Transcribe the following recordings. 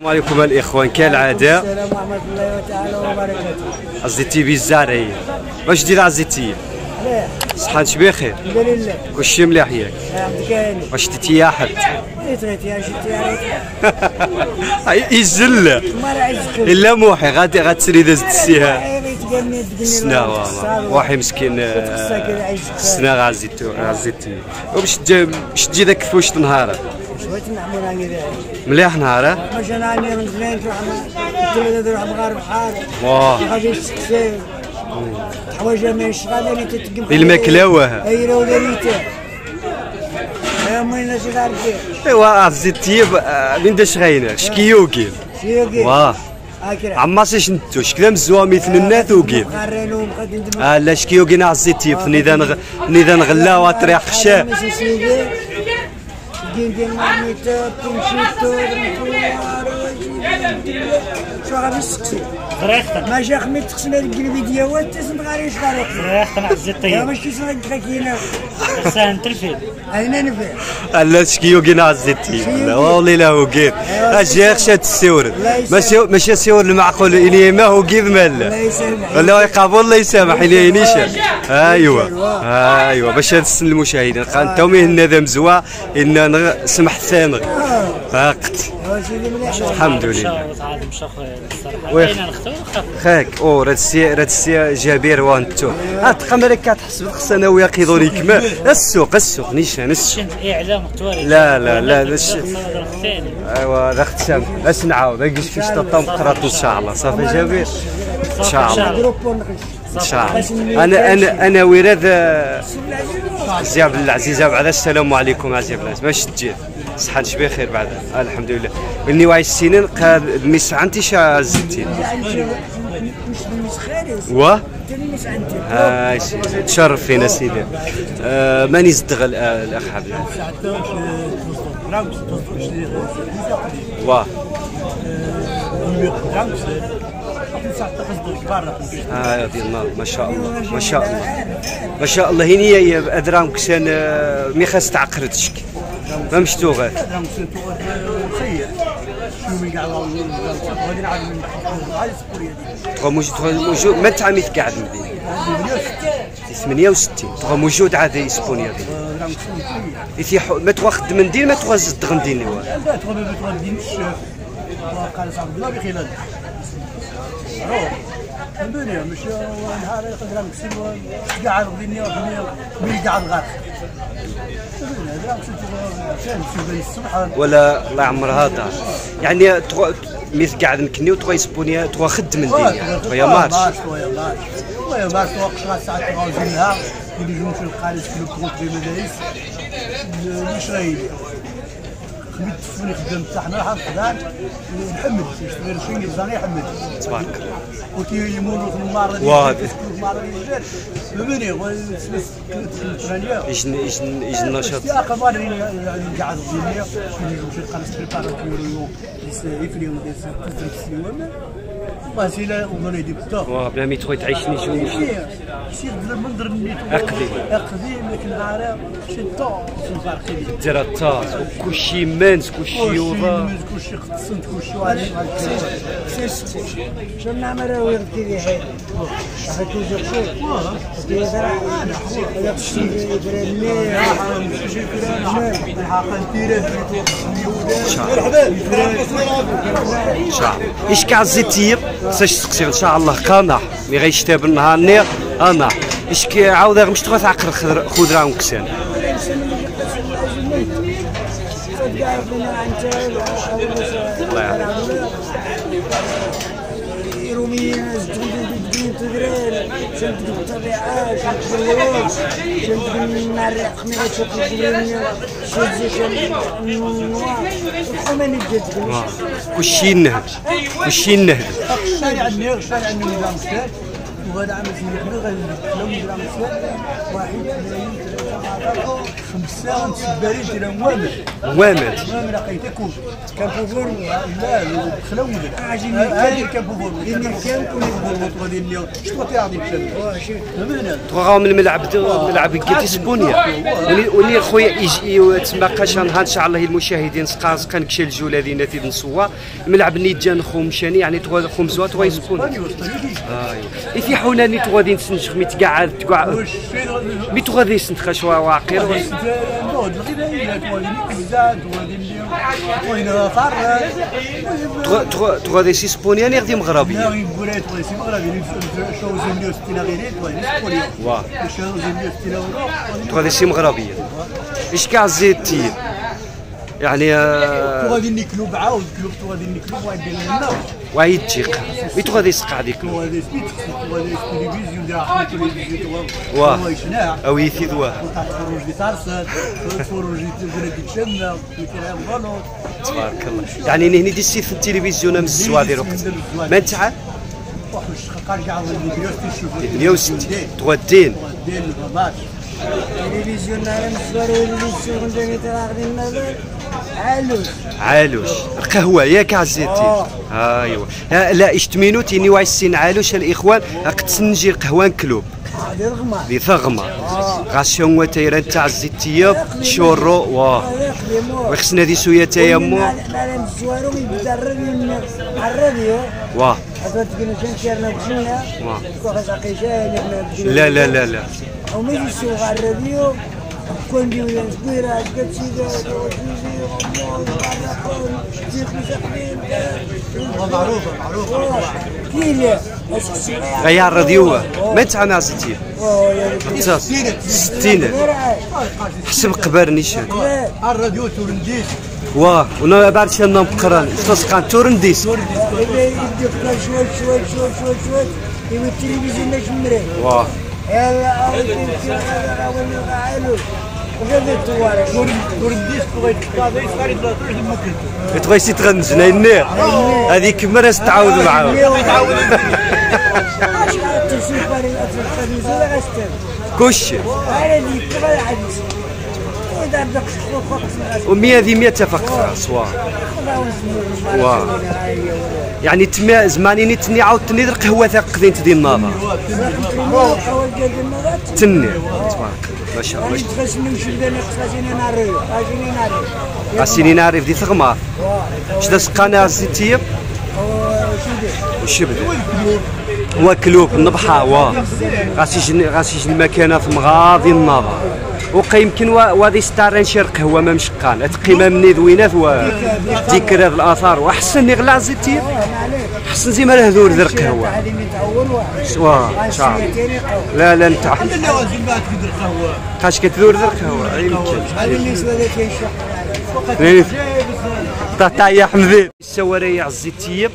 السلام عليكم الإخوان كالعادة. السلام ورحمة الله تعالى وبركاته عزيتي بي الزارعيه واش دير عزيتي؟ صحتك بخير؟ الحمد لله كلشي مليح ياك. واش ديتي يا حد يا شتي يزل إلا موحي غادي غتسري دازت السيها. سنا واحي مسكين آه، سنا غازيتو غازيتي وباش تجي ذاك في وسط نهار نعمل راني مليح نهار باش أنا من زمان تروح تولد تروح مغارب حار واه غادي تسكسي حوايج ما يشغل اللي تتقم الماكله واه اي راه ولا ايوا داش غاينه شكيوكي واه عماسي آه لا غلا خشا ماشي سيدي دين دين مارميتا تمشي شو غادي تسقسي فريختن ما جا خميت تقسم هذيك القلبي ديالها تسمى غادي يشغل فريختن عزي يا الطيب ماشي صدق كاكينا ساهن تلفيل أنا نفع لا شكيو كينا عزيتي لا والله لا هو كيف أجي خشات السور ماشي ماشي السور المعقول الي ما هو كيف الله مال يسامحك الله يقابل الله يسامح الي نيشان ايوا ايوا باش نسن المشاهدين قال انت مهنا ذا مزوا ان سمح سيدي مليح الحمد لله خاف خاك أو راه السي راه السي جابير وانتو هاد القمر كتحسب خصنا ويا كيدوري كما السوق السوق نيشان السوق اعلام لا لا لا الثاني ايوا لا اختسام اش نعاود نقيش فيش تطم قرات ان شاء الله صافي جابير ان شاء الله ان شاء الله أنا أنا أنا وراد عزيز عبد العزيز بعد السلام عليكم عزيز العزيز باش تجي صحة بخير بعد. الحمد لله اني واعي السنين قال ميس عنتي شا زدتي و؟ هاي تشرف فينا سيدي. آه ماني زدغ آه، الأخ العزيز واه آه ديال النار ما شاء الله ما شاء الله. ما شاء الله. هني ادرام كسان آه، مي خاص تعقرتشك. ما غير تبغى ما تعميت قاعد مدينة 68 تبغى موجود عاد إسبانيا دي حو- ما تبغى خدم ندير ما تبغى زد غندير ولا الله يعمرها دار يعني تبغى ميث قاعد نكني وتبغى اسبانيا تبغى خدم ندير تبغى يا مارش مارش توقش غا ساعات تغاوزينها اللي يجوا في القارس في الكروت في المدارس خميت تفوني خدام تاعنا حاب خدام نحمد غير شي يبزاني يحمد تبارك الله وكي يمونوا في. المعرض يجبر بمني وثلاث ثمانية يجن يجن يجن نشاط يا أخي ما ادري قاعد الدنيا شي قناه بريباراتور يفريون دي سيستم واسيلا وغني دي بتو واه بلا ميتو تعيشني شو يصير المنظر اللي أقدم. اقدم لكن شي شي اللي دير الطاس وكلشي مانس كلشي يوضا كلشي قتصنت كلشي وعلي شو نعمل هو يغدي لي هاي حيت يجي شو يدرا هذا الشيء يدرا لي الحق نديره ان شاء الله إيش كاع زيتيب ساش تقسي ان شاء الله قناح مي غيشتاب النهار نير أنا إيش كي عاود مش تبغى تعقر خضر- خضره وكسان الله يعافيك. رومية زدون تدرين شنت بالطبيعة شنت بالوش شنت بالنار خميرة شوك الدنيا شنت شنت الحماني جد كلشي نهد كلشي نهد الشارع النير الشارع النير وهذا عامل في الحلو غير لو نظام سكات واحد اثنين ثلاثة خمسة نتسباري ديال موامل وامد موامل لقيت كوب كان بوفور لا خلو عجيني هذه كان بوفور لأن كان كون بوفور غادي اللي شتو ديك الشمس تغاو من الملعب دو- ملعب كيتي سبونيا وني- خويا يجي تما قاشا نهار ان شاء الله المشاهدين سقا سقا نكشي الجوله دينا في نسوا ملعب نيجان خمشاني يعني تغا خمزوا تغا يسبونيا اي في حولاني تغا دي نسنج مي تقعد تقعد مي تغا دي سنتخا شوا واقير نوض الغذائيات وهذه الزاد تغا دي سي سي مغربي. واه. اورو تغا دي سي مغربيه إيش كاع زيتي. يعني آه، وغادي نكلوب عاود كلوب وغادي نكلوب وغادي لنا وعيد تجيق مي تغا دي سقع ديك. واه. أو يثيد واه. تبارك الله. يعني هنا دي سي في التلفزيون من الزوادر وقت ما يشوفوا 160 تغا الدين ديال الماتش تلفزيون نهار مصور واللي علوش عالوش القهوه ياك عزيتي ايوا لا لا اشتمينو تيني واش السين عالوش الإخوان قد قهوة كلوب هذه رغمة. دي ثغمة. غاسيون وتيران تاع الزيتية شورو واه. وخصنا دي سويه تيمو الراديو. واه. وخاص عقيشان لا لا. وما يجي السوق على الراديو كون ديولا كبيرة قد سيدة معروفه معروفه كيلة غير الراديو ما عم عزيتي ستين. حسب قبر نيشان. الراديو تورنديس واه ونا بعد شان مقران تسقان تورنديس شوي شوي شوي شوي شوي شوي. يبي التلفزيون مش مريح واه يلا أول أول عائلو وغير التوارث تورنديس بغيت تقاضي صغير تروح لمكلتو تبغي سي تغنجنا النير هذيك مرة تعاود معاهم. كلشي. ومية ذي مية تفق في راس واه واه. يعني تما زماني تني عاود تني ثاق قدين تدي النظر تني تبارك ما شاء الله غاسيني نعرف دي ثغمار شدا سقانا الزيتيب وشبه وكلوب النبحة وا غاسي جن غاسي جن المكانة في مغاضي النظر وقا يمكن وا- وادي ستار نشير قهوة ما مشقان. تقيمة مني ذوينات وذكر هذه الآثار. وأحسن ني غلا زيتيب حسن زي ما راه ذور ذر قهوة واه لا لا القهوه قاش كتذور ذر قهوة يمكن تاع يا حمدين السواري عزيتيب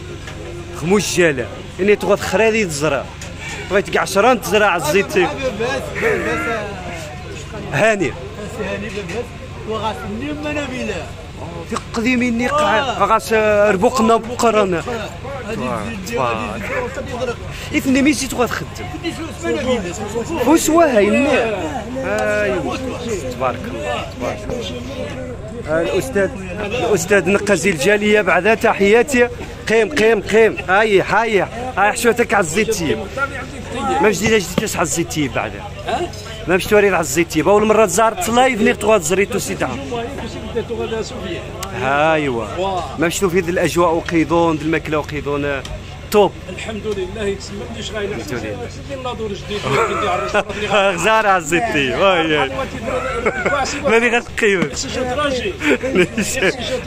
خموش جالة. إني تغوت خرادي تزرع. بغيت كاع عشرة تزرع الزيتيب هاني. هاني نبيله في قديم اني قاع غاس ربقنا بقرنا اثني ميسي تغوت خدم وسواها يني ايوا تبارك الله تبارك الله. الاستاذ الأستاذ نقزي الجالية بعد تحياتي. قيم قيم قيم. هاي هاي. هاي حشوتك على الزيتيب. ما مش ديجا جيت تسعى الزيتيب بعد. ما مش توري على الزيتيب. أول مرة زارت لايف نيت تغاد زريتو سيدها. ايوا ما مش في ذي الأجواء وقيضون الماكلة وقيضون توب الحمد لله غايل الحمد لله. سيدي ناظور جديد. كندير على الريستوران اللي غادي غزار على الزيتيب هاي ماني غتقيم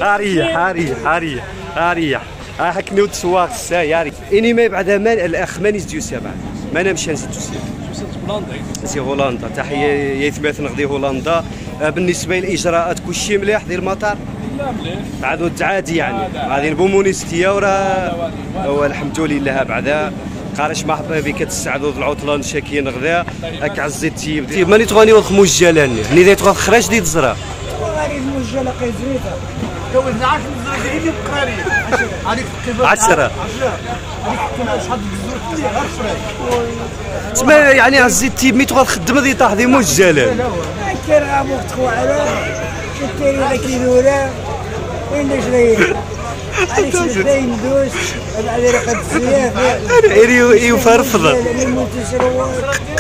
أريح أريح أريح أريح. هاك نوت سواق الساياري إني ما بعد مال الأخ ماني زديو سبعه ما أنا مشان زدتو سبعه سي هولندا. تحية يا ثمات نغدي هولندا. آه، بالنسبة للاجراءات كلشي مليح ديال المطار. بعد عادي يعني. غادي البومونيستيه وراه هو الحمد لله بعدا. قالش مرحبا بك تسعدوا العطله شاكين غدا هاك عزيت تيب ماني تغني وخموش جلاني هني دايت خرج دي جوزنا 10 زرقين بقراري عليك تقريبا عشرة. 10 عليك كما شحال الزرق غير شراي تسمى يعني عزيت تيب. مي تغاد خدم دي طاح دي كان التالي غا كيلورا وين عليك رقد السياف فرفضة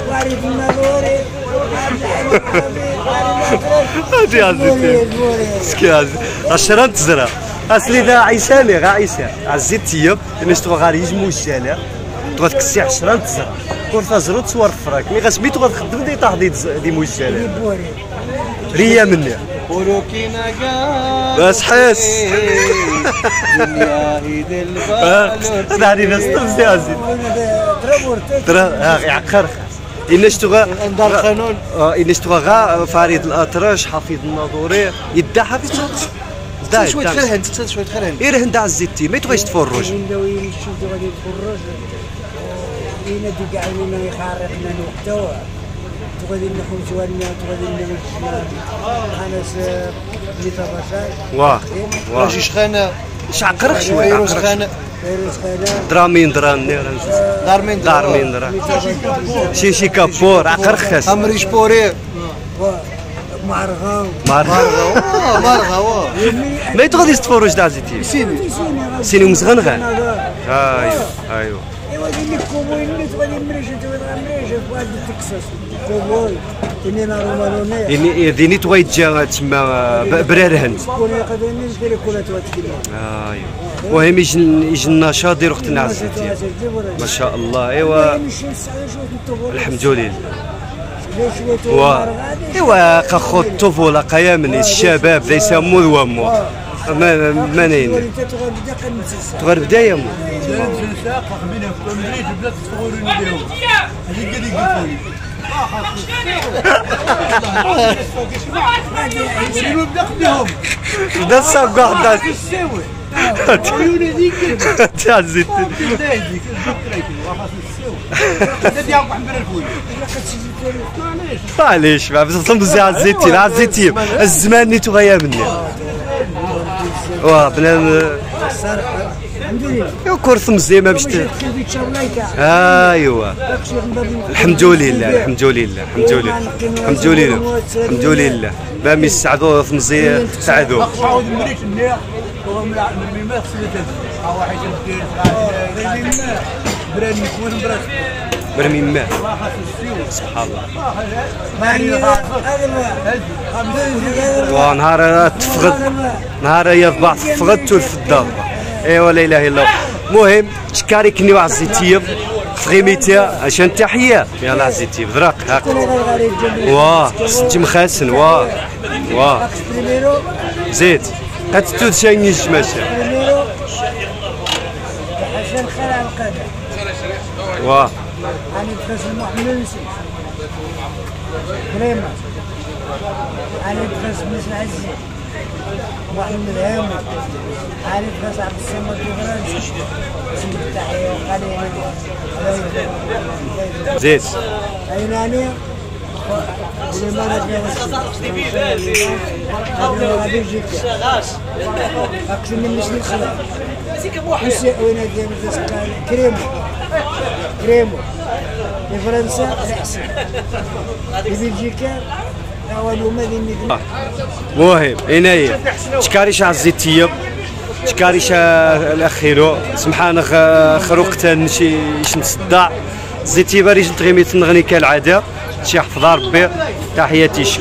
وعريف النظوري عزيزتي مسكين عزيز عشرة تزرع أصلي ذا غا تبغى غادي يجمو الشالع تبغى تكسي عشرة تزرع تزرو تصور فراك مي دي طاح دي الشالع مني بس حس. تمسي ترى ها يعقر إناش تغى دار القانون آه إناش تغى غا فريد الأطرش حفيظ الناظوري. يدعى حفيظ الأطرش دا شوية خير هند شوية خير هند. إيه ما تفرج. غادي يتفرج ينادي كاع تغادي نحوم جوانا تغادي نمشي خانس ميتافاشات واه واه راجي شخانة. اش عقرك شوية فيروس عقرك خانه فيروس خانه درامين دراني دارمين دارمين درا شي شي كابور عقرك خاس أمريش بوري. معرغه مار آه مرغه واه ما تغاديش تفرج دا عزيتي سيدي سيني. مزغنغان ايوا ايوا ايوا دير لك كوبوي اللي تغادي مريش ديني تغا يتجا تما برارهن ايوا المهم يجي يجي النشاط ديال اختنا ما شاء الله ايوا الحمد لله و ايوا كخو الطفوله قيامني الشباب ذا يسموه وامو ما ما نين انت على الزيتين الزمان نيتو غيا مني واه بنادم الحمد لله يو كورس مزي ما باش ايوا الحمد لله الحمد لله الحمد لله الحمد لله الحمد لله ما يسعدوا في مزي سعدوا عاود مريت النير هو من من ما خصني ها واحد يدير براني كون مرمي ما واخا السيوي سبحان الله. ونهار تفقد نهار يضبع تفقد تولف الدار. أيوا لا إله إلا الله. المهم شكاري كني واحد الزيتيه في غيميتي عشان تحية. يلا عزيتي بدراك هاك واه سنتي مخاسن واه واه زيد قد تود نيش ماشي. واه أنا بخس المحمل كريمة أنا بخس مس عزي محمد هامي أنا بخس عبد الصمد الفرنسي اسم التحية ولما نتجاوز غادي يجيك أقسم من نسل الخلاف وين كريمو. في فرنسا الأحسن في بلجيكا هو المدينة ندير مهم. عناية شكاريش على الزيتية شكاريش الأخيرو. سمحان خروق شي نصدع زيتي باريش تغيمي تنغني كالعادة. شي حفظ ربي. تحياتي.